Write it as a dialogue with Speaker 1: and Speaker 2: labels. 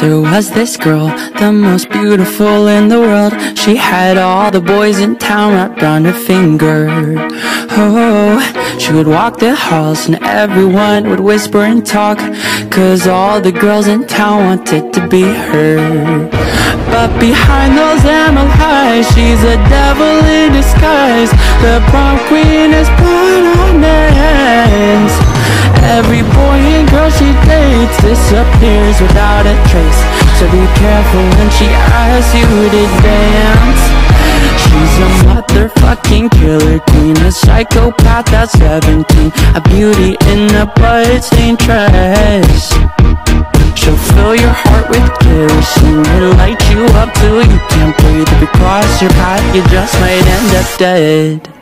Speaker 1: There was this girl, the most beautiful in the world. She had all the boys in town wrapped around her finger. Oh, she would walk the halls and everyone would whisper and talk. Cause all the girls in town wanted to be her. But behind those emerald eyes, she's a devil in disguise. The prom queen is blood on disappears without a trace. So be careful when she asks you to dance. She's a motherfucking killer queen A psychopath at 17 A beauty in a bloodstained dress. She'll fill your heart with kerosene And light you up till you can't breathe. If you cross your path you just might end up dead